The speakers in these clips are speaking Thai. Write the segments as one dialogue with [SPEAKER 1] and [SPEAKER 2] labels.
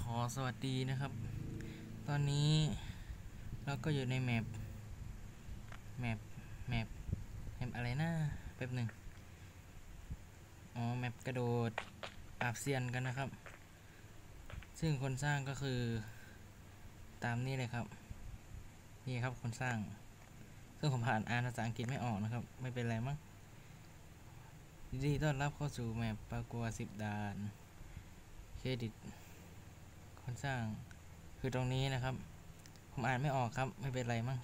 [SPEAKER 1] ขอสวัสดีนะครับ ตอนนี้เราก็อยู่ใน map map map map อะไรนะแป๊บหนึ่งอ๋อ map กระโดดปราบเซียนกันนะครับ ซึ่งคนสร้างก็คือตามนี้เลยครับ นี่ครับคนสร้าง ซึ่งผมผ่านอ่านภาษาอังกฤษไม่ออกนะครับ ไม่เป็นไรมั้งดีต้อนรับเข้าสู่แมปปากัวสิบด่าน เครดิต คนสร้างคือตรงนี้นะครับ ผมอ่านไม่ออกครับ ไม่เป็นไรมั้ง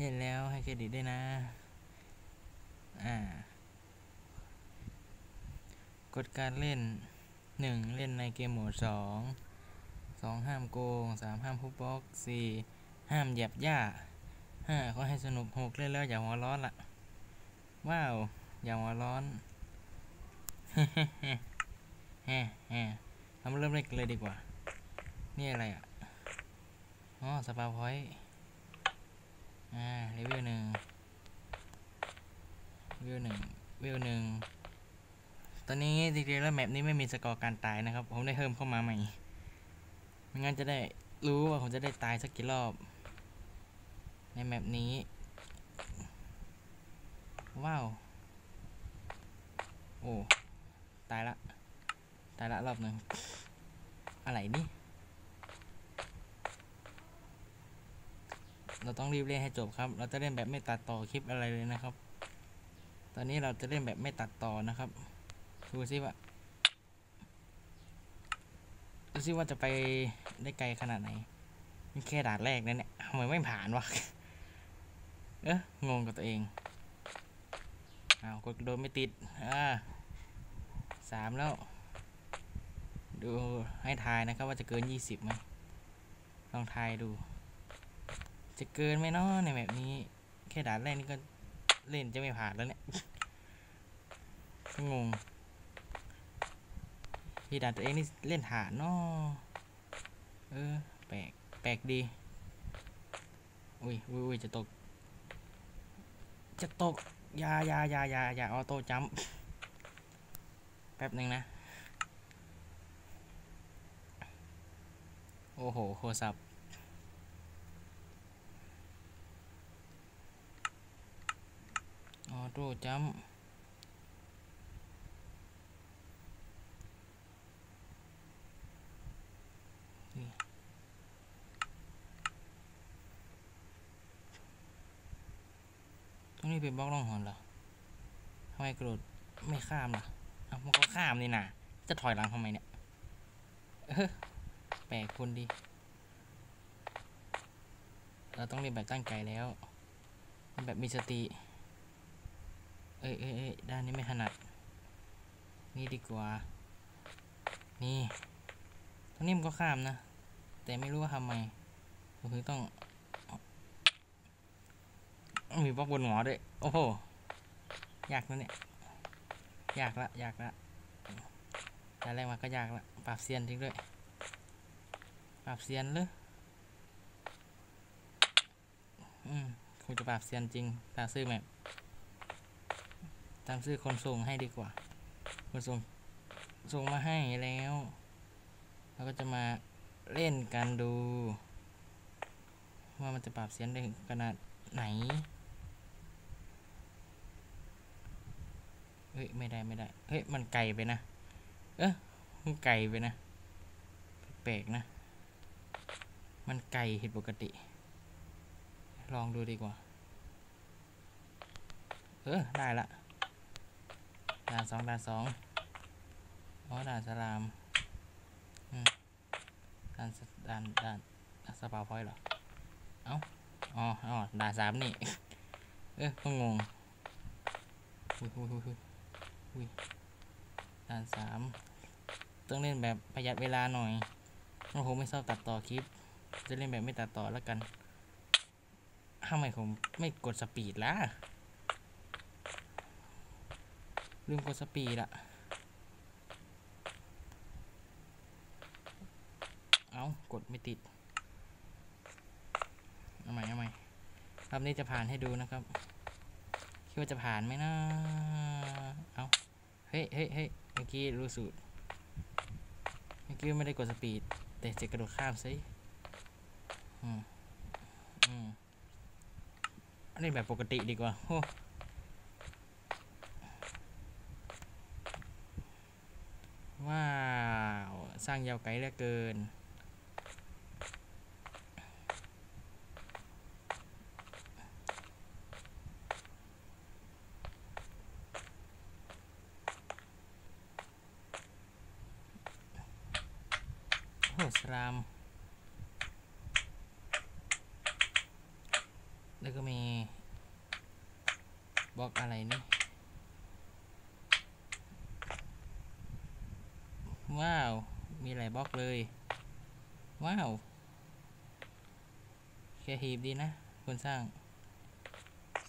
[SPEAKER 1] เห็นแล้วให้เครดิตด้วยนะ อ่ากฎการเล่น 1. เล่นในเกมโหมด 2 2 ห้ามโกง 3 ห้ามพุบบล็อก 4 ห้ามหยียบหญ้า5 ขอให้สนุก 6 เล่นแล้วอย่าหัวร้อนละว้าว อย่าหัวร้อนแฮ่แฮ่เรามาเริ่มเล่นกันเลยดีกว่า นี่อะไรอะ อ๋อ spawn point อ่าเลเวลหนึ่งเลเวลหนึ่งเลเวลหนึ่งตอนนี้จริงๆแล้ว map นี้ไม่มีสกอร์การตายนะครับ ผมได้เพิ่มเข้ามาใหม่ ไม่งั้นจะได้รู้ว่าผมจะได้ตายสักกี่รอบ ในแมปนี้ ว้าว โอ้ ตายละ ตายละรอบหนึ่งอะไรนี่ เราต้องรีบเล่นให้จบครับ เราจะเล่นแบบไม่ตัดต่อคลิปอะไรเลยนะครับ ตอนนี้เราจะเล่นแบบไม่ตัดต่อนะครับดูซิว่าดูซิว่าจะไปได้ไกลขนาดไหนนี่แค่ด่านแรกนะเนี่ยทำไมไม่ผ่านวะเอ๊ะงงกับตัวเองอ้าวกดโดนไม่ติดอ่าสามแล้ว ดูให้ทายนะครับว่าจะเกินยี่สิบไหมลองทายดู จะเกินไหมเนาะในแบบนี้ แค่ด่านแรกนี่ก็เล่นจะไม่ผ่านแล้วเนี่ยงงที่ด่านตัวเองนี่เล่นฐาเนาะเออแปลกแปลกดี อุ้ยอุ้ยอุ้ยจะตก จะตกยายายายาอยาออโต้จัมป์แป๊บหนึ่งนะ โอ้โหโทรศัพท์ ออโต้จัมป์นี่ตรงนี้เป็นบล็อกล่องหนเหรอทำไมกระโดดไม่ข้ามล่ะเอามันก็ข้ามนี่นะจะถอยหลังทำไมเนี่ยแปลกคนดี เราต้องเรียนแบบตั้งใจแล้วเรียนแบบมีสติ เอ้ยเอ้ยเอ้ยด้านนี้ไม่ถนัด นี่ดีกว่า นี่ตรงนี้มันก็ข้ามนะ แต่ไม่รู้ว่าทำไมผมถึงต้อง มีบล็อกบนหัวด้วย โอ้โห ยากนะเนี่ย ยากละ ยากละแต่แรกมาก็ยากละ ปราบเซียนจริงด้วย ปราบเซียนเลยอืมคงจะปราบเซียนจริงตาซื้อแม ตามซื้อคนส่งให้ดีกว่า คนส่งส่งมาให้แล้วเราก็จะมาเล่นกันดู ว่ามันจะปราบเซียนได้ขนาดไหนเฮ้ยไม่ได้ไม่ได้เฮ้ยมันไกลไปนะเอ๊ะมันไกลไปนะแปลกนะ มันไกลผิดปกติ ลองดูดีกว่า เออได้ละ ด่านสองด่านสองอ๋อด่านสลามด่านด่านด่านสปาพอยต์เหรอ เอ้า อ๋ออ๋อด่านสามนี่ เออก็งงอุ้ยอุ้ยอุ้ยอุ้ยอุ้ยด่านสามต้องเล่นแบบประหยัดเวลาหน่อยเพราะผมไม่ชอบตัดต่อคลิป จะเล่นแบบไม่ตัดต่อแล้วกันทำไมผมไม่กดสปีดล่ะ ลืมกดสปีดอะเอากดไม่ติด เอาใหม่เอาใหม่รอบนี้จะผ่านให้ดูนะครับ คิดว่าจะผ่านไหมนะ เอาเฮ้ยเฮ้ยเฮ้ยเมื่อกี้รู้สูตรมื่อกี้ไม่ได้กดสปีด แต่จะกระโดดข้ามซิอืมอืมอันนี้แบบปกติดีกว่าโอ้ ว้าว สร้างยาวไกลเหลือเกิน โอ้สลาม แล้วก็มีบล็อกอะไรนี่ ว้าว มีหลายบล็อกเลย ว้าวแค่หีบดีนะคนสร้าง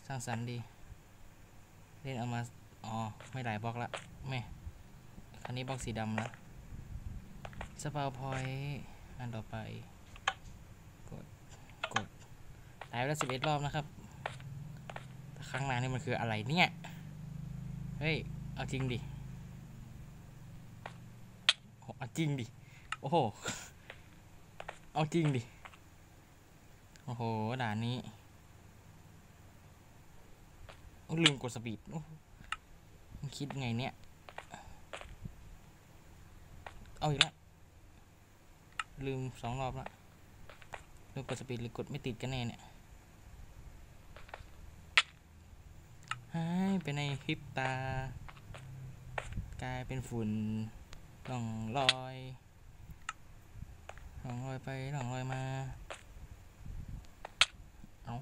[SPEAKER 1] สร้างสรรค์ดี เล่นเอามา อ๋อ ไม่หลายบล็อกละแม่คันนี้บล็อกสีดำแล้วสปาวพอยอันต่อไป กด กดตายไปแล้วสิบเอ็ดรอบนะครับแต่ข้างหน้านี่มันคืออะไรเนี่ย เฮ้ย เอาจริงดิ เอาจริงดิ โอ้โห เอาจริงดิ โอ้โห ด่านนี้ลืมกดสปีดคิดไงเนี่ย เอาอีกแล้ว ลืมสองรอบละลืมกดสปีดหรือกดไม่ติดกันแน่เนี่ยหายไปในพริบตากลายเป็นฝุ่น ล่องลอยล่องลอยไปล่องลอยมา เอา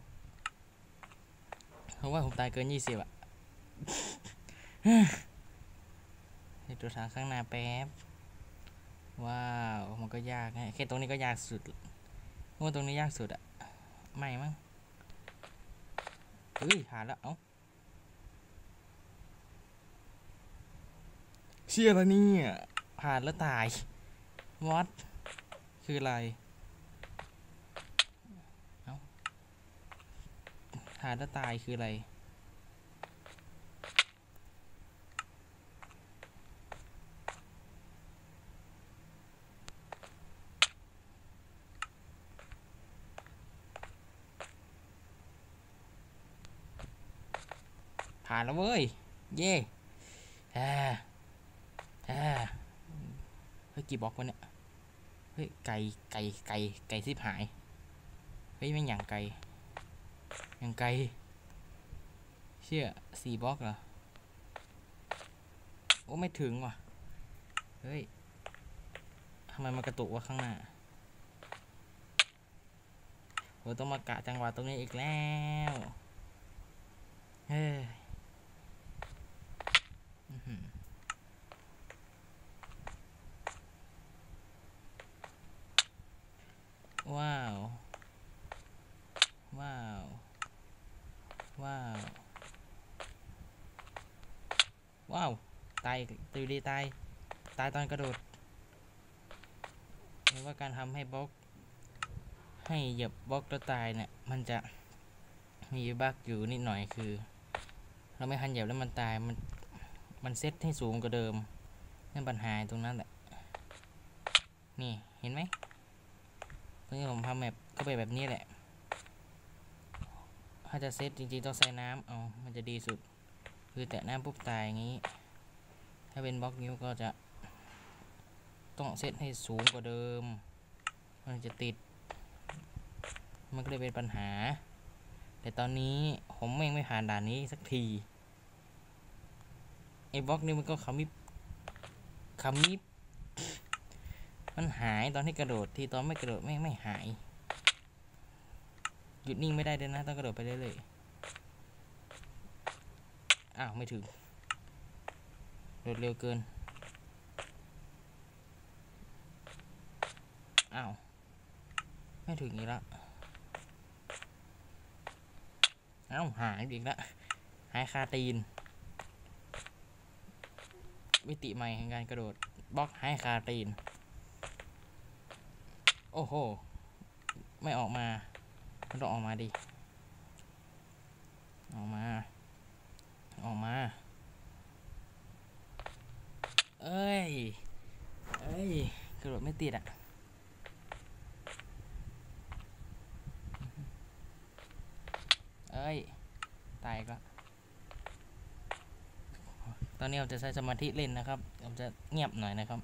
[SPEAKER 1] เพราะว่าผมตายเกินยี่สิบอะเดตัวทางข้างหน้าแป๊บ ว้าว มันก็ยากนะแค่ตรงนี้ก็ยากสุดว่าตรงนี้ยากสุดอะไม่มั้งเฮ้ยผ่านแล้วเอ้าเชื่อแล้วเนี่ย ผ่านแล้วตายวัดคืออะไรเอาผ่านแล้วตายคืออะไรผ่านแล้วเว้ย เย่อ่าอ่าเฮ้ย กี่บล็อกวะเนี่ย เฮ้ย ไก่ไก่ไก่ไก่สิบหาย เฮ้ยไม่อย่างไก่อย่างไก่เชื่อสี่บล็อกเหรอ โอ้ไม่ถึงว่ะ เฮ้ยทำไมมันกระตุกวะข้างหน้าโหต้องมากะจังหวะตรงนี้อีกแล้ว เฮ้ย อื้อหือ ว้าว ว้าว ว้าว ว้าว ตายตือดีตาย ตายตอนกระโดดหรือว่าการทำให้บล็อก ให้เหยียบบล็อกแล้วตายเนี่ย มันจะมีบั๊กอยู่นิดหน่อยคือ เราไม่ทันเหยียบแล้วมันตาย มัน มันเซตให้สูงกว่าเดิมนั่นปัญหาตรงนั้นแหละ นี่ เห็นไหม ตรงนี้ผมทำแบบก็ไปแบบนี้แหละ ถ้าจะเซตจริงๆ ต้องใส่น้ำเอามันจะดีสุด คือแตะน้ำปุ๊บตายอย่างนี้ ถ้าเป็นบล็อกนิ้วก็จะ ต้องเซตให้สูงกว่าเดิม มันจะติด มันก็เลยเป็นปัญหา แต่ตอนนี้ผมแม่งไม่ผ่านด่านนี้สักทีไอ้บล็อกนี่มันก็ขมิบขมิบ มันหายตอนที่กระโดดที่ตอนไม่กระโดดไม่ไม่หาย หยุดนิ่งไม่ได้เลยนะ ต้องกระโดดไปเรื่อยๆอ้าว ไม่ถึงโดดเร็วเกิน อ้าว ไม่ถึงอีกแล้วอ้าว หายอีกแล้วหายคาตีนมิติใหม่แห่งการกระโดดบล็อกให้คาตีน โอ้โห ไม่ออกมามันต้องออกมาดิ ออกมา ออกมา เอ้ย เอ้ยกระโดดไม่ติดอะเอ้ย ตายก็ตอนนี้ผมจะใช้สมาธิเล่นนะครับผมจะเงียบหน่อยนะครับ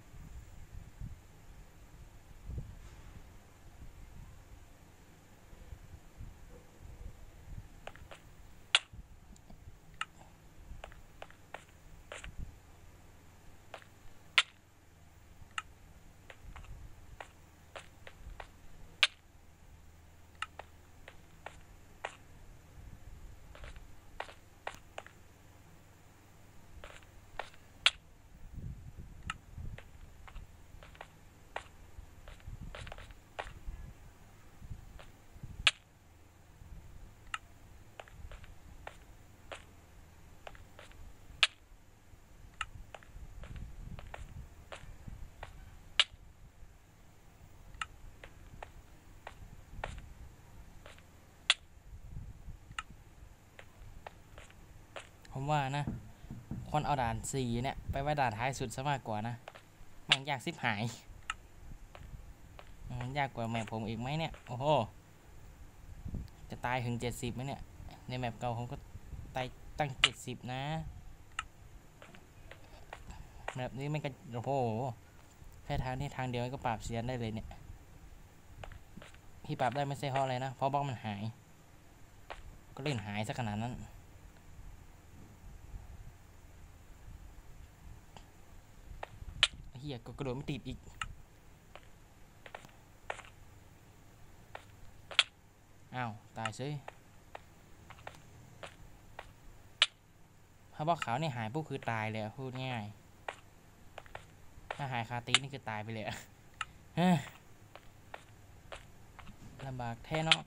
[SPEAKER 1] ผมว่านะคนเอาด่านสี่เนี่ย ไปไว้ด่านท้ายสุดซะมากกว่านะมันยากสิบหาย มันยากกว่าแมปผมอีกไหมเนี่ย โอ้โห จะตายถึงเจ็ดสิบไหมเนี่ย ในแมปเก่าผมก็ตายตั้งเจ็ดสิบนะ แบบนี้ไมันก็โอ้โห แค่ทางนี้ทางเดียวก็ปราบเซียนได้เลยเนี่ย ที่ปราบได้ไม่ใช่เพราะอะไรนะ เพราะบล็อกมันหาย ก็เล่นหายซะขนาดนั้น เฮียก็กระโดดไม่ติดอีกอ้าวตายซิถ้าบอกขาวนี่หายปุ๊บคือตายเลยพูดง่ายถ้าหายคาตีนี่คือตายไปเลยลำบากแท้เนาะ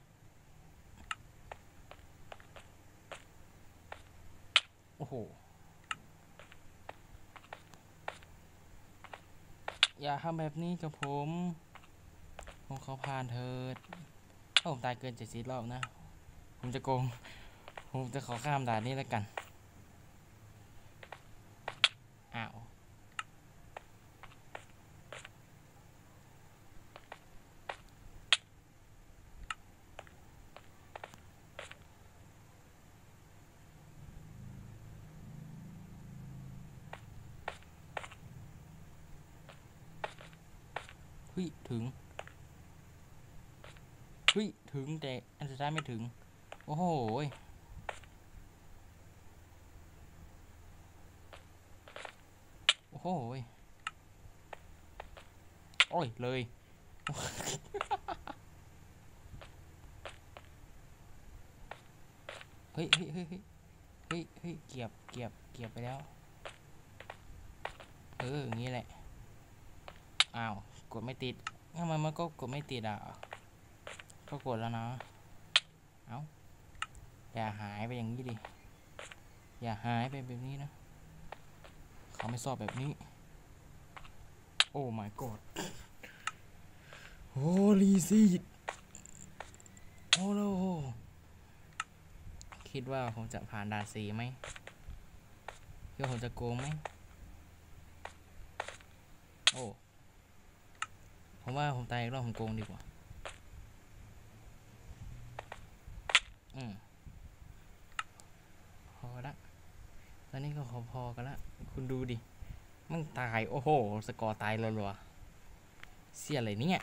[SPEAKER 1] โอ้โห อย่าทำแบบนี้กับผมผมขอผ่านเถิดถ้าผมตายเกินเจ็ดสิบรอบนะ ผมจะโกง ผมจะขอข้ามด่านนี้แล้วกัน ฮ้ยถึงเฮ้ยถึงแต่อันสุดท้ายไม่ถึง โอ้โหโอ้โหโอ้ยเลยเฮ้ยเฮ้ยเฮ้ยเฮ้ยเฮ้ยเกียบเกียบเกียบไปแล้ว เอออย่างนี้แหละ อ้าว ดไม่ติดทำไมมันก็กดไม่ติดอะ ก็กดแล้วนะ เอาอย่าหายไปอย่างนี้ดิ อย่าหายไปแบบนี้นะ เขาไม่ชอบแบบนี้ โอ้ my god โอ้ลีซีดโอ้โลคิดว่าผมจะผ่านด่านสีไหมคิดว่าผมจะโกงไหมโอ้ ผม ว่าผมตายอีกรอบผมโกงดีกว่า อืมพอละ ตอนนี้ก็ขอพอกันละ คุณดูดิ มันตาย โอ้โห สกอร์ตายรัวๆเสียอะไรเนี่ย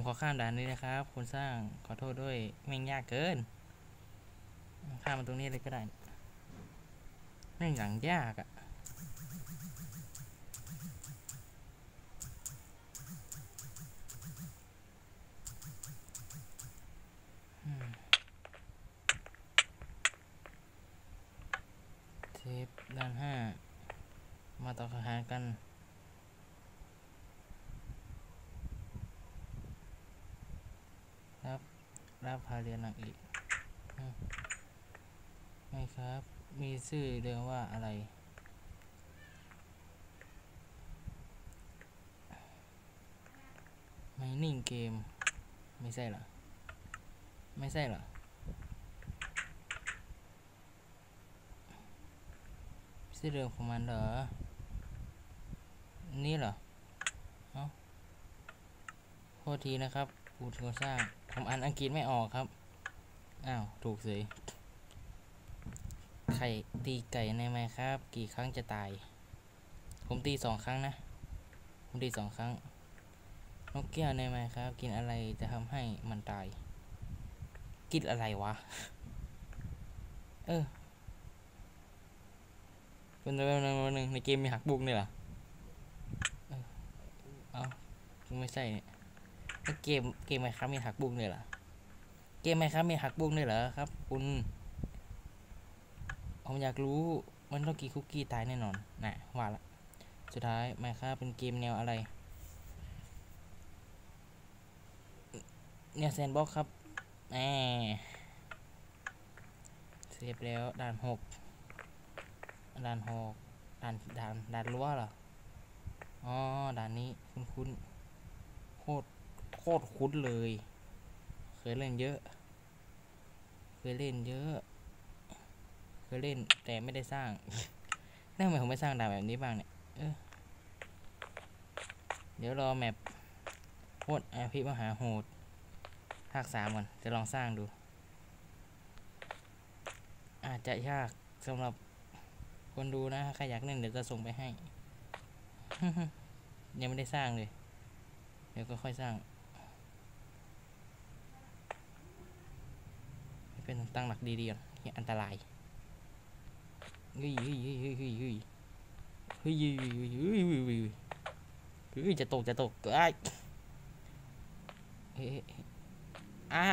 [SPEAKER 1] ผมขอข้ามด่านนี้นะครับคนสร้างขอโทษด้วยแม่งยากเกิน ข้ามมาตรงนี้เลยก็ได้แม่งอย่างยากอะ่ะมเทปด้านห้า มาต่อขาหารกัน รับ รับพาเรียนนางเอกอืมไม่ครับ มีชื่อเรียกว่าอะไรไมนิ่งเกม ไม่ใช่เหรอ ไม่ใช่เหรอไม่ใช่เรื่องของมันเหรอ นี่เหรอ เอ้า โทษทีนะครับกูโทรสร้างทำอันอังกฤษไม่ออกครับ อ้าว ถูกสยไข่ตีไก่ในไหมครับ กี่ครั้งจะตาย ผมตีสองครั้งนะ ผมตีสองครั้ง นกแก้วในไหมครับ กินอะไรจะทำให้มันตาย กินอะไรวะ เออเป็นอะไรหนึ่งในเกมมีหักบุกนี่เหรอเออเอาไม่ใช่เนี่ยเกมเกมไหมครับมีหักบุกนี่เหรอ เกมไหมครับมีหักบุกนี่เหรอครับ คุณ ผมอยากรู้มันต้องกี่คุกกี้ตายแน่นอนนะว่าละสุดท้ายไหมครับเป็นเกมแนวอะไรเนี่ยแซนบ็อกครับแหมเซฟแล้วด่านหกด่านหกด่านด่านด่านรั้วเหรออ๋อด่านนี้คุ้นคุ้นโคตรโคตรคุ้นเลย เคยเล่นเยอะ เคยเล่นเยอะ เคยเล่นแต่ไม่ได้สร้างแล้วทำไมผมไม่สร้างดานแบบนี้บ้างเนี่ยเเดี๋ยวรอแมปโคตรอภิมหาโหด ภาคสามก่อน จะลองสร้างดู อาจจะยากสำหรับคนดูนะ ใครอยากเล่นเดี๋ยวจะส่งไปให้ ยังไม่ได้สร้างเลย เดี๋ยวก็ค่อยสร้าง ให้เป็นตั้งหลักดีๆก่อนเนี่ยอันตรายเฮ้ยเฮ้ยเฮ้ยเฮ้ยเฮ้ยเฮ้ยเฮ้ยเฮ้ยเฮ้ยเฮ้ยเฮ้ยเฮ้ยเฮ้ยเฮ้ยจะตกจะตกเอ้ยเฮ้ยเฮ้ยอะ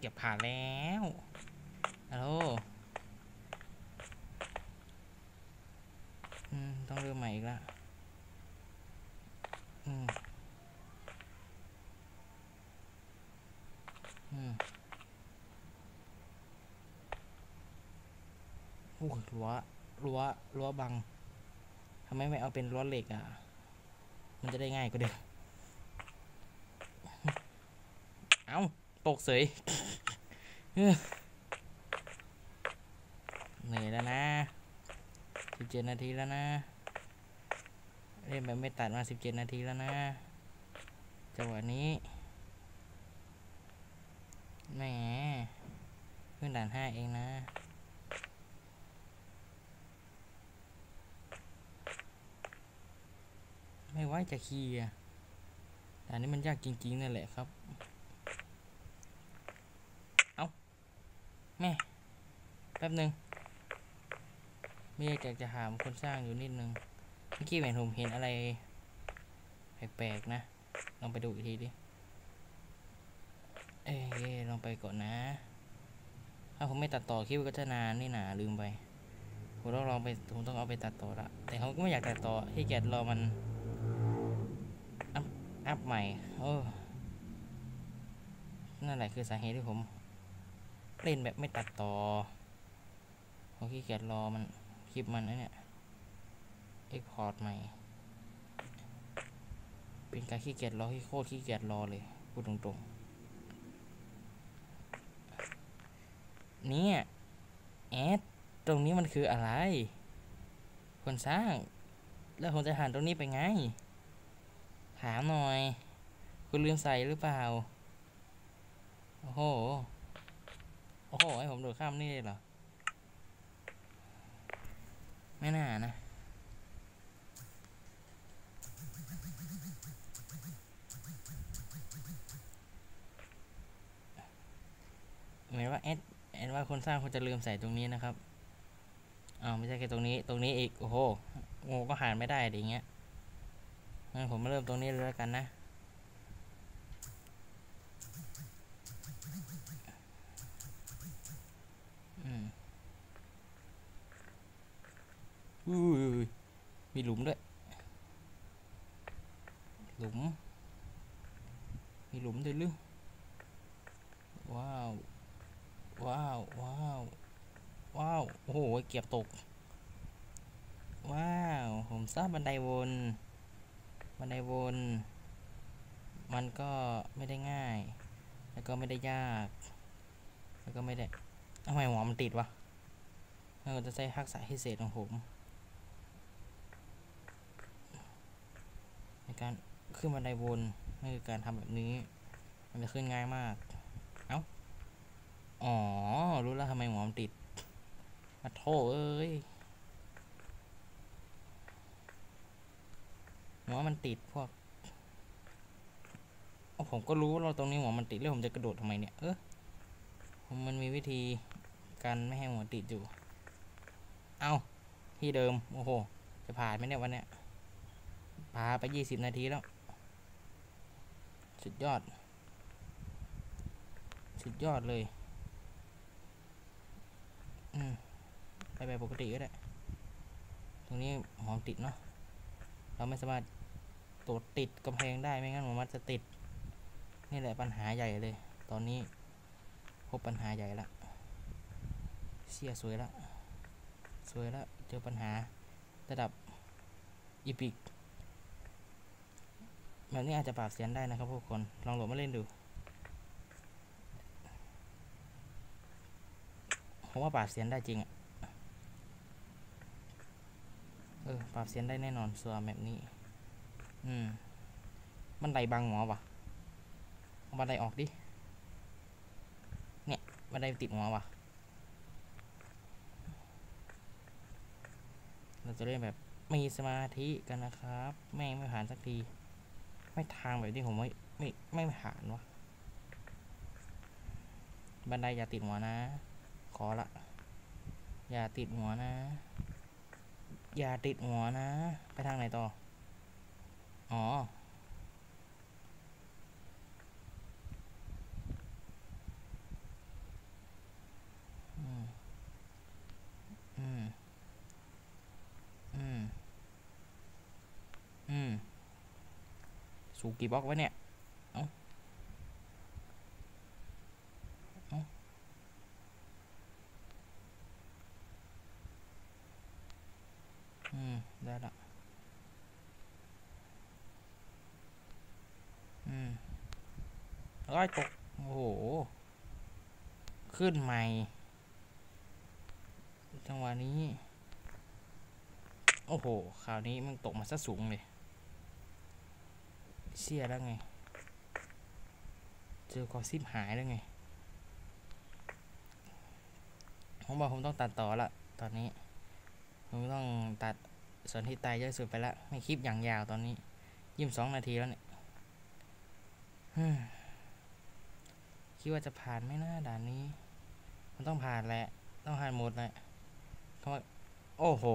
[SPEAKER 1] เก็บผ่านแล้วฮัลโหลต้องเริ่มใหม่อีกละอืม อืมโอ้รั้วรั้วรั้วบังทำไมไม่เอาเป็นรั้วเหล็กอะ มันจะได้ง่ายกว่าเดิมเอาตกเสยเหนื่อยแล้วนะสิบเจ็ดนาทีแล้วนะ เล่นแบบไม่ตัดมาสิบเจ็ดนาทีแล้วนะจังหวะนี้แหมเพื่อนด่านห้าเองนะ ไม่ไหวจะเคลียร์ด่นนี้มันยากจริงๆนั่นแหละครับ เอาแม่ แป๊บหนึ่งมีอยากจะถามคนสร้างอยู่นิดนึง เมื่อกี้เห็นผมเห็นอะไร แปลกๆนะ ลองไปดูอีกทีดิ เอ้ยลองไปก่อนนะ ถ้าผมไม่ตัดต่อคลิปก็จะนานนี่หนาลืมไปผมต้องลองไปผมต้องเอาไปตัดต่อละแต่เขาก็ไม่อยากตัดต่อให้แกรอมัน อัพอัพใหม่โอ้นั่นแหละคือสาเหตุที่ผมเล่นแบบไม่ตัดต่อผมขี้เกียจรอมันคลิปมันนะเนี่ย export ใหม่ เป็นการขี้เกียจรอที่โคตรขี้เกียจรอเลย พูดตรงๆ เนี่ยแอดตรงนี้มันคืออะไร คนสร้าง แล้วผมจะหันตรงนี้ไปไง ถามหน่อย คุณลืมใส่หรือเปล่า โอ้โห โอ้โห ให้ผมโดดข้ามนี่เลยเหรอ ไม่น่านะ เหมือนว่าแอดแอดว่าคนสร้างคนจะลืมใส่ตรงนี้นะครับอ้าวไม่ใช่แค่ตรงนี้ ตรงนี้อีก โอ้โหโอ้ก็หารไม่ได้ดิอย่างเงี้ย งั้นผมมาเริ่มตรงนี้เลยแล้วกันนะ อืมอุ้ยมีหลุมด้วย หลุม มีหลุมด้วยหรือว้าว ว้าว ว้าว ว้าว โอ้โห เก็บตก ว้าว ผมทราบบันไดวน บันไดวน มันก็ไม่ได้ง่าย แล้วก็ไม่ได้ยาก แล้วก็ไม่ได้ทำไมหัวมันติดวะเราจะใช้ทักษะพิเศษของผม ในการขึ้นบันไดวนนั่นคือการทำแบบนี้ มันจะขึ้นง่ายมาก เอ้า อ๋อ รู้แล้วทำไมหัวมันติดมาโทเอ้ย หัวมันติดพวกเอาผมก็รู้ว่าเราตรงนี้หัวมันติดแล้วผมจะกระโดดทำไมเนี่ย เออมันมีวิธีการไม่ให้หัวติดอยู่ เอาที่เดิม โอ้โห จะผ่านไหมเนี่ยวันเนี้ยพาไปยี่สิบนาทีแล้ว สุดยอด สุดยอดเลย อืมไปแบบปกติก็ได้ ตรงนี้หอมติดเนาะ เราไม่สามารถ ตดติดกำแพงได้ไม่งั้นมันจะติด นี่แหละปัญหาใหญ่เลย ตอนนี้พบปัญหาใหญ่ละเสียสวยละสวยละเจอปัญหาระดับอีพิกแบบนี้อาจจะปราบเสียนได้นะครับทุกคนลองโหลดมาเล่นดูผมว่าปราบเสียนได้จริงอะเออปราบเสียนได้แน่นอนส่วนแบบนี้ อืมบันไดบังหมอวะเอาบันไดออกดิ เนี่ยบันไดติดหัววะเราจะเล่นแบบมีสมาธิกันนะครับแม่งไม่ผ่านสักที ไม่ทางแบบที่ผมไม่ไม่ไม่ผ่านวะ บันไดอย่าติดหัวนะ ขอละ อย่าติดหัวนะ อย่าติดหัวนะ ไปทางไหนต่อ อ๋อ อืม อืม อืม อืม สูงกี่บล็อกไว้เนี่ย เอ้า เอ้า อืม ได้ละ อืมร้อยตก โอ้โห ขึ้นใหม่ จังหวะนี้ โอ้โหคราวนี้มันตกมาซะสูงเลย เชี่ยแล้วไง เจอกอซิบหายแล้วไง ผมบอกผมต้องตัดต่อละ ตอนนี้ ผมต้องตัดส่วนที่ตายเยอะสุดไปละไม่คลิปอย่างยาวตอนนี้ยี่สิบสองนาทีแล้วเนี่ยคิดว่าจะผ่านไหมนะด่านนี้ มันต้องผ่านแหละ ต้องผ่านหมดแหละคำว่าโอ้โห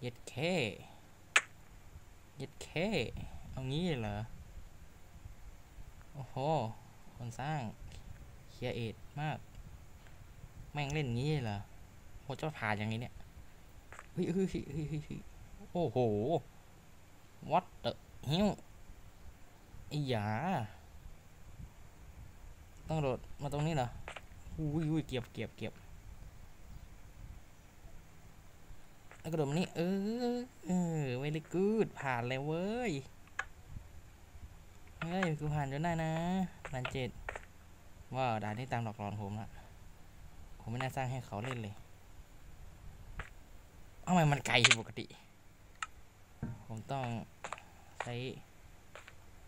[SPEAKER 1] เย็ดแค่เย็ดแค่เอางี้เหรอ โอ้โห คนสร้างเคียเอ็ดมาก แม่งเล่นงี้เหรอโหจะผ่านอย่างนี้เนี่ยเฮ้ยเฮ้ยเฮ้ยเฮ้ยเฮ้ยเฮ้ยโอ้โห what the hell ไอ้หยาต้องโดดมาตรงนี้เหรอ อุ้ยอุ้ยเก็บเก็บเก็บแล้วก็โดดมานี่เออเออ very good ผ่านเลยเว้ยเฮ้ยกูผ่านจนได้นะด่านเจ็ดว้าวด่านนี้ตามหลอกหลอนผมละผมไม่น่าสร้างให้เขาเล่นเลยทำไมมันไกลผิดปกติ ผมต้องใช้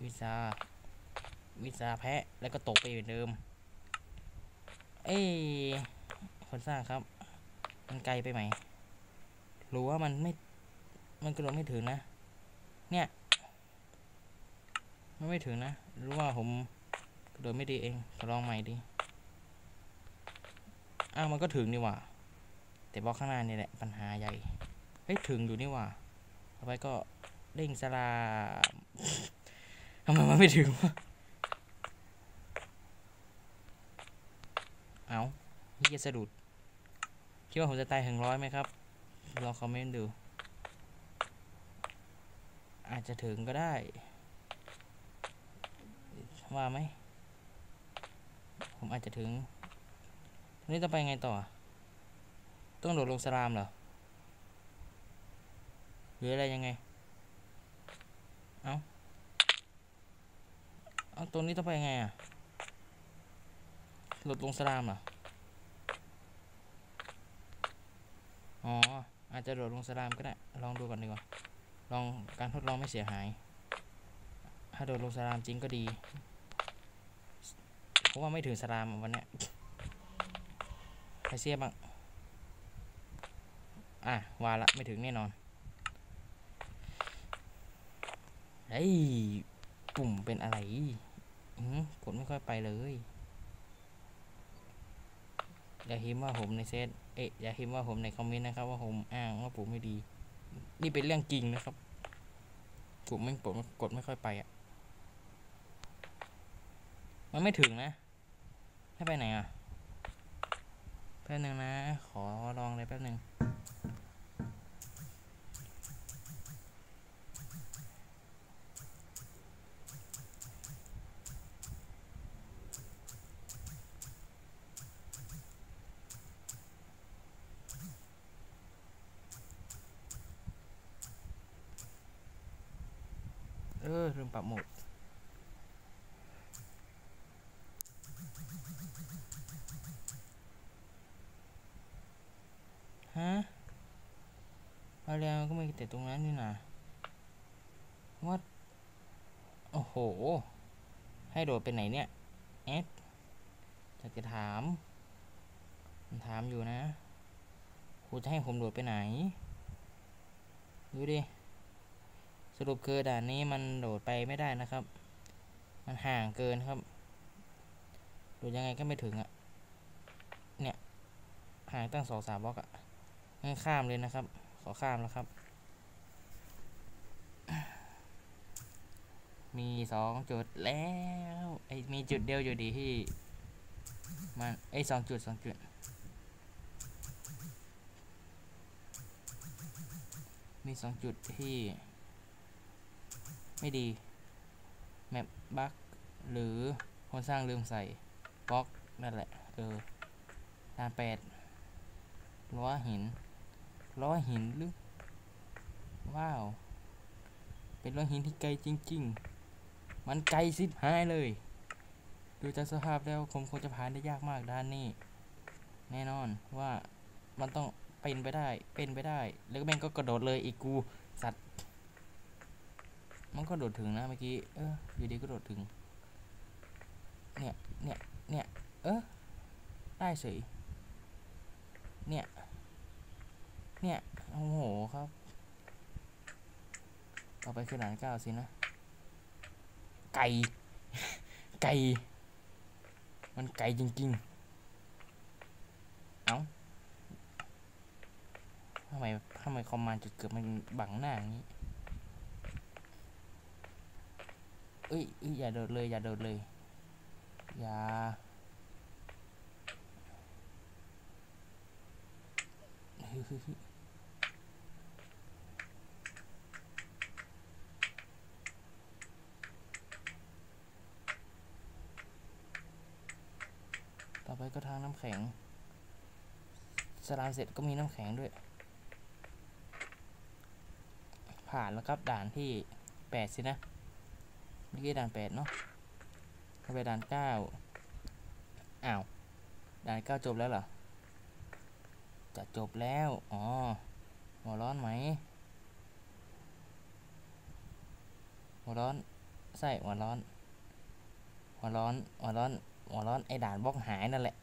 [SPEAKER 1] วิชาวิชาแพะแล้วก็ตกไปเหมือนเดิม เอ้คนสร้างครับ มันไกลไปไหมหรู้ว่ามันไม่ มันกระโดดไม่ถึงนะ เนี่ย มันไม่ถึงนะ รู้ว่าผมกระโดดไม่ดีเองลองใหม่ดิอ้าวมันก็ถึงนี่หว่า แต่บล็อกข้างหน้านี่แหละปัญหาใหญ่เฮ้ยถึงอยู่นี่หว่าต่อไปก็เด้งสลามทำไมมันไม่ถึงวะเอา เฮียสะดุด คิดว่าผมจะตายถึงร้อยไหมครับ ลองคอมเมนต์ดู อาจจะถึงก็ได้ ว่าไหม ผมอาจจะถึงทีนี้ต้องไปไงต่อ ต้องโดดลงสลามเหรอ หรืออะไรยังไง เอาเอาตรงนี้ต้องไปยังไงอะโดดลงสลามเหรอ อ๋อ อาจจะโดดลงสลามก็ได้ ลองดูก่อนดีกว่า ลองการทดลองไม่เสียหาย ถ้าโดดลงสลามจริงก็ดี เพราะว่าไม่ถึงสลามวันนี้ใครเสียบ้าง อะวาละไม่ถึงแน่นอนเฮ้ยปุ่มเป็นอะไรกดไม่ค่อยไปเลย อย่าพิมพ์ว่าผมในเซตเอ๊ะอย่าพิมพ์ว่าผมในคอมเมนต์นะครับ ว่าผมอ้างว่าผมไม่ดี นี่เป็นเรื่องจริงนะครับผมไม่กดกดไม่ค่อยไปอะ มันไม่ถึงนะให้ไปไหนอะแป๊บนึงนะ ขอลองเลยแป๊บนึง ปรับโหมดฮะอาแล้วก็ไม่ติดตรงนั้นนี่นะวัดโอ้โห ให้โดดไปไหนเนี่ยเอสจะจะถามมันถามอยู่นะครูจะให้ผมโดดไปไหน ดูดิ สรุปคือด่านนี้มันโดดไปไม่ได้นะครับ มันห่างเกินครับ โดดยังไงก็ไม่ถึงอะ่ะ เนี่ย ห่างตั้งสองสามบล็อกอะ่ะงั้นข้ามเลยนะครับ ขอข้ามแล้วครับ มีสองจุดแล้วไอมีจุดเดียวอยู่ดีที่มันไอสองจุดสองจุดมีสองจุดที่ ไม่ดี map bug หรือคนสร้างลืมใส่บล็อกนั่นแหละ เออด่านแปดล้อหินล้อหินหรือว้าว เป็นล้อหินที่ไกลจริง ๆ มันไกลฉิบหายเลย ดูจากสภาพแล้วผมคงจะผ่านได้ยากมากด่านนี้ แน่นอนว่ามันต้องเป็นไปได้ เป็นไปได้ แล้วแม่งก็กระโดดเลยอีกกูสัตว์ มันก็โดดถึงนะเมื่อกี้ เอออยู่ดีก็โดดถึง เนี่ย เนี่ย เนี่ย เออ ได้สิเนี่ย เนี่ย โอ้โหครับ ต่อไปคือด่านเก้าสินะ ไก่ ไก่ มันไก่จริง ๆ เอ้าทำไมทำไมคอมมานด์จุดเกิดมันบังหน้าอย่างนี้ เอ้ยเอ้ยอย่าโดดเลย อย่าโดดเลย อย่า ต่อไปก็ทางน้ำแข็ง สลามเสร็จก็มีน้ำแข็งด้วย ผ่านแล้วครับด่านที่แปดสินะ เมื่อกี้ด่านแปดเนาะเข้าไปด่านเก้าอ้าวด่านเก้าจบแล้วเหรอจะจบแล้วอ๋อหัวร้อนไหมหัวร้อนใช่หัวร้อนหัวร้อนหัวร้อนหัวร้อนไอ้ด่านบล็อกหายนั่นแหละ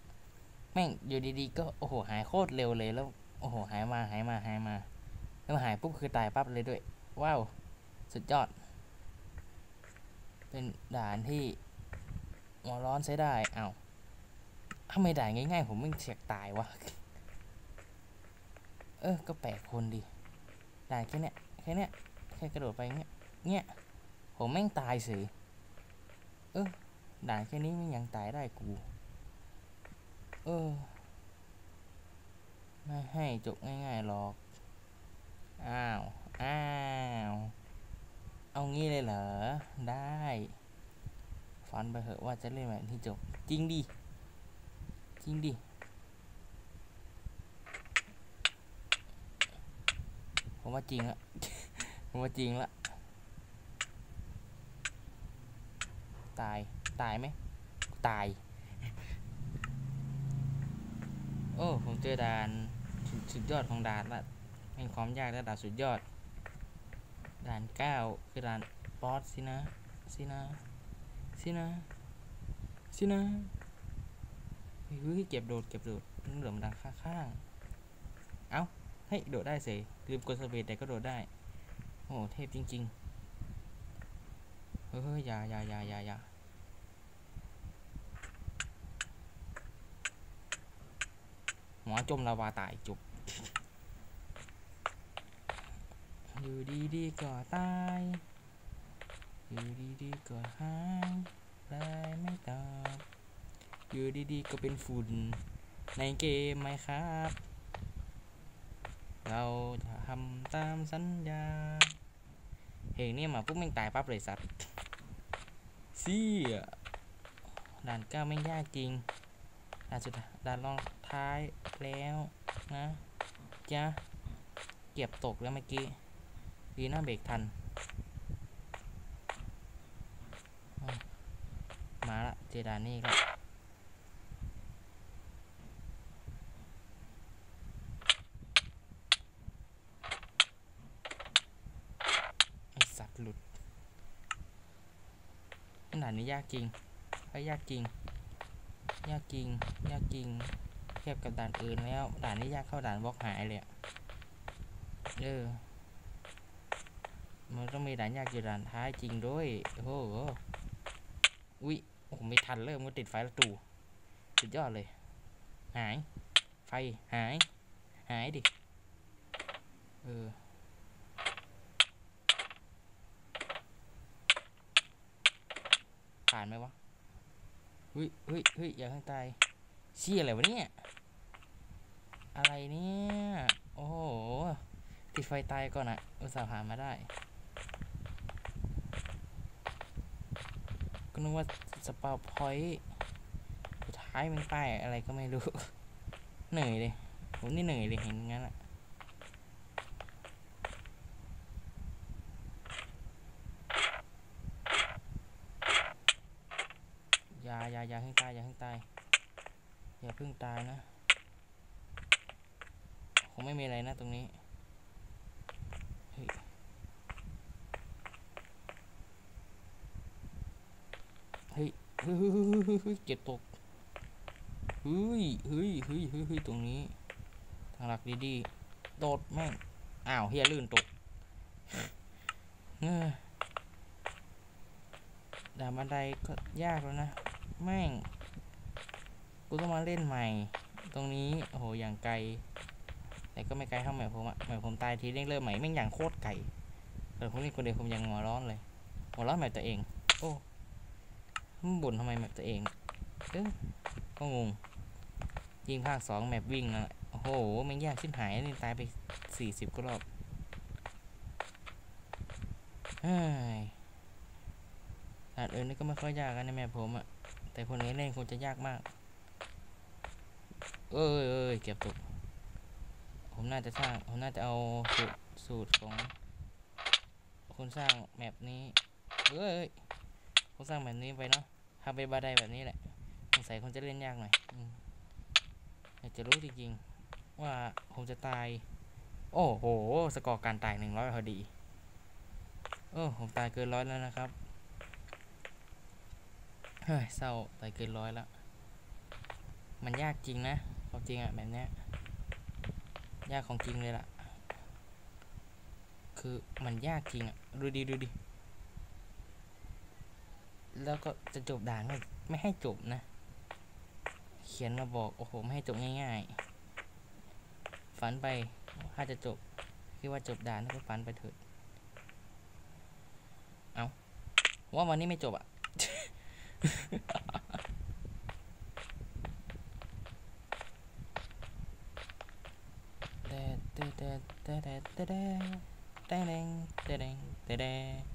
[SPEAKER 1] แม่งอยู่ดีๆก็โอ้โหหายโคตรเร็วเลยแล้วโอ้โหหายมาหายมาหายมาแล้วหายปุ๊บคือตายปั๊บเลยด้วยว้าวสุดยอด เป็นด่านที่หัวร้อนใช้ได้เอา้าทำไมด่านง่ายๆ ผมไม่เฉียกตายวะ เออ ก็แปลกคนดี ด่านแค่เนี้ยแค่เนี้ยแค่กระโดดไปเงี้ย เงี้ย ผมแม่งตายสิเออ ด่านแค่นี้มันยังตายได้กู เออ ไม่ให้จบง่ายๆหรอก อ้าว อ้าว เอางี้เลยเหรอ ได้ฟันไปเหอะว่าจะเล่นแบบที่จบ จริงดิ จริงดิ ผมว่าจริงละผมว่าจริงละตาย ตายไหม ตาย โอ้ ผมเจอดาน สุดยอดของด่านละเป็นความยากระดับสุดยอด ด่านเก้าคือด่านบอสสินะสินะสินะสินะเฮ้ยเก็บโดดเก็บโดดมันเหลือมดังข้างๆ เอ้าให้โดดได้เสยลืมกดสเปซแต่ก็โดดได้ โอ้เทพจริง ๆ เฮ้ยยายายายายาหมอจมลาวาตายจุบ อยู่ดีดีก็ตาย อยู่ดีดีก็หายเลยไม่ตอบอยู่ดีดีก็เป็นฝุ่น ในเกมไหมครับ เราจะทำตามสัญญาเพลงนี้มาปุ๊บแม่งตายปั๊บเลยสัตว์เสียด่านเก้าไม่ยากจริงด่านสุดด่านรองท้ายแล้วนะจ้ะเก็บตกแล้วเมื่อกี้ ดีนะเบรกทันมาละเจดานี่ก็สัตว์หลุดขนาดนี้ยากจริงไอ้ยากจริง ยากจริง ยากจริง เทียบกับด่านอื่นแล้ว ด่านนี้ยากเข้าด่านบล็อกหายเลยอะเออ มันต้องมีด่านยากอยู่ด่านท้ายจริงด้วยโอ้โหอุ้ยผมไม่ทันเริ่มก็ติดไฟประตูสุดยอดเลย หาย ไฟหาย หายดิ เออผ่านไหมวะเฮ้ยเฮ้ยเฮ้ยอย่าข้างใต้เชี่ยอะไรวะเนี่ย อะไรเนี่ย โอ้โห ติดไฟตายก่อนอะอุตส่าห์ผ่านมาได้ ก็นึกว่าสปาพอยต์สุดท้ายมันป้ายอะไรก็ไม่รู้ เหนื่อยเลยผมนี่เหนื่อยเลยเห็นงั้นอะอย่าอย่าอย่าให้ตายอย่าให้ตายอย่าเพิ่งตายนะคงไม่มีอะไรนะตรงนี้ เก็บตกเฮ้ยเฮ้ยเฮ้ยเฮ้ยตรงนี้ทางหลักดีดีโดดแม่งอ้าวเฮียลื่นตกด่าบบันไดก็ยากแล้วนะ แม่ง กูต้องมาเล่นใหม่ ตรงนี้ โอ้โห อย่างไกล แต่ก็ไม่ไกลเท่าใหม่ผมอะใหม่ผมตายทีเร่งเริ่มใหม่แม่งอย่างโคตรไกลแต่ผมเล่นคนเดียวผมยังหัวร้อนเลยหัวร้อนใหม่ตัวเอง โอ้ บ่นทำไมแมปตัวเองเออก็งงยิงภาคสองแมปวิ่งนะโอ้โหมันยากชิ้นหายนี่ตายไปสี่สิบกรอบเฮ้ยอันอื่นนี่ก็ไม่ค่อยยากนะแม่ผมอะแต่คนนี้เล่นคงจะยากมาก เอ้ยเอ้ยเก็บตกผมน่าจะสร้างผมน่าจะเอาสูตรสูตรของคนสร้างแมปนี้เอ้ย ก็สร้างแบบนี้ไปเนาะทำเป็นบันไดแบบนี้แหละสงสัยคนจะเล่นยากหน่อยอยากจะรู้จริงๆว่าผมจะตาย โอ้โห สกอร์การตายหนึ่งร้อยพอดี โอ้ผมตายเกินร้อยแล้วนะครับ เฮ้ยเศร้าตายเกินร้อยแล้ว มันยากจริงนะความจริงอะแบบเนี้ย ยากของจริงเลยล่ะ คือมันยากจริงอะดูดีดูดี แล้วก็จะจบด่านก็ไม่ให้จบนะ เขียนมาบอก โอ้โห ไม่ให้จบง่ายๆ ฝันไปถ้าจะจบคิดว่าจบด่านก็ฝันไปเถิด เอาว่าวันนี้ไม่จบอะเต่เต่เต่เต่เต่เต่เต่เต่เต่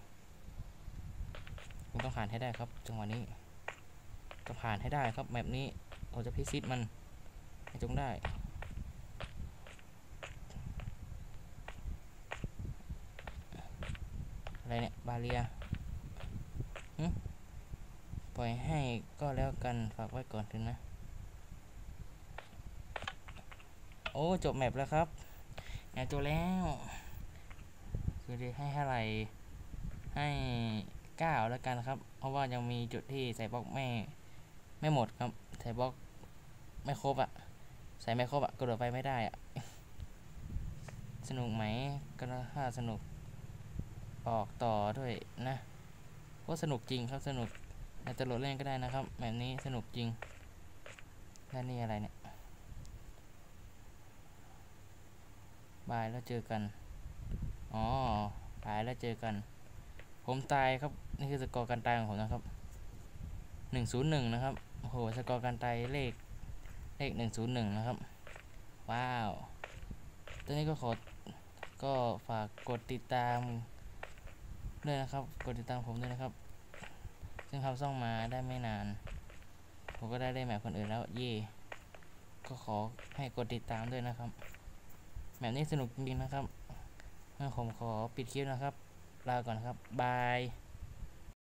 [SPEAKER 1] องผ่านให้ได้ครับจังหวะนี้ต้องผ่านให้ได้ครับแมปนี้เราจะพิซิตมันให้จงได้อะไรเนี่ยบาเรียปล่อยให้ก็แล้วกันฝากไว้ก่อนถอะนะ โอ้จบแมปแล้วครับแมปจบแล้ว คือให้เท่าไหร่ให้ เก้าแล้วกันครับ เพราะว่ายังมีจุดที่ใส่บล็อกไม่ไม่หมดครับ ใส่บล็อกไม่ครบอะใส่ไม่ครบอะกระโดดไปไม่ได้อะสนุกไหมก็ถ้าสนุกออกต่อด้วยนะเพราะสนุกจริงครับสนุกอาจจะโหลดเล่นก็ได้นะครับแบบนี้สนุกจริงด้านนี้อะไรเนี่ยบายแล้วเจอกัน อ๋อ ตายแล้วเจอกัน ผมตายครับ นี่คือสกอร์การตายของผมนะครับหนึ่งศูนย์หนึ่งนะครับโอ้โหสกอร์การตายเลขเลขหนึ่งศูนย์หนึ่งนะครับ ว้าวตอนนี้ก็ขอก็ฝากกดติดตามด้วยนะครับ กดติดตามผมด้วยนะครับ ซึ่งทำซ่องมาได้ไม่นาน ผมก็ได้ได้แมปคนอื่นแล้วเย่ก็ขอให้กดติดตามด้วยนะครับแบบนี้สนุกจริงๆนะครับผมขอปิดคลิปนะครับ ลาก่อนครับ บาย